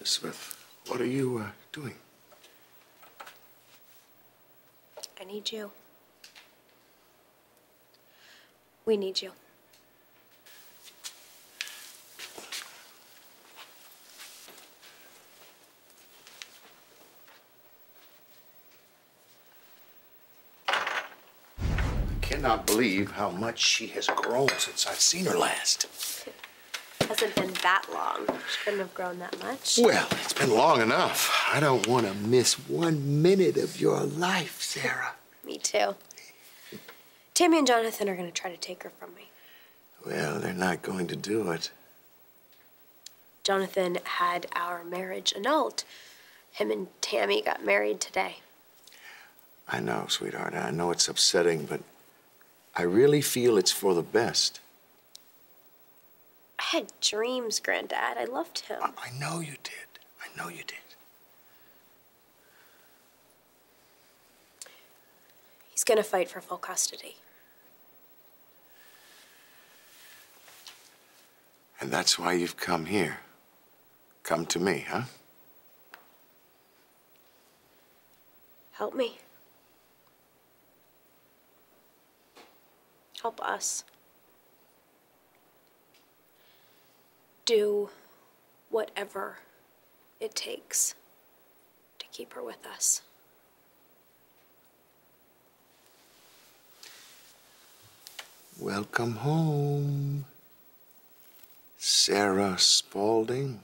Elizabeth, what are you uh, doing? I need you. We need you. I cannot believe how much she has grown since I've seen her last. Hasn't been that long. She couldn't have grown that much. Well, it's been long enough. I don't want to miss one minute of your life, Sarah. Me too. Tammy and Jonathan are going to try to take her from me. Well, they're not going to do it. Jonathan had our marriage annulled. Him and Tammy got married today. I know, sweetheart. I know it's upsetting, but I really feel it's for the best. I had dreams, Granddad. I loved him. I, I know you did. I know you did. He's going to fight for full custody. And that's why you've come here. Come to me, huh? Help me. Help us. Do whatever it takes to keep her with us. Welcome home, Sarah Spaulding.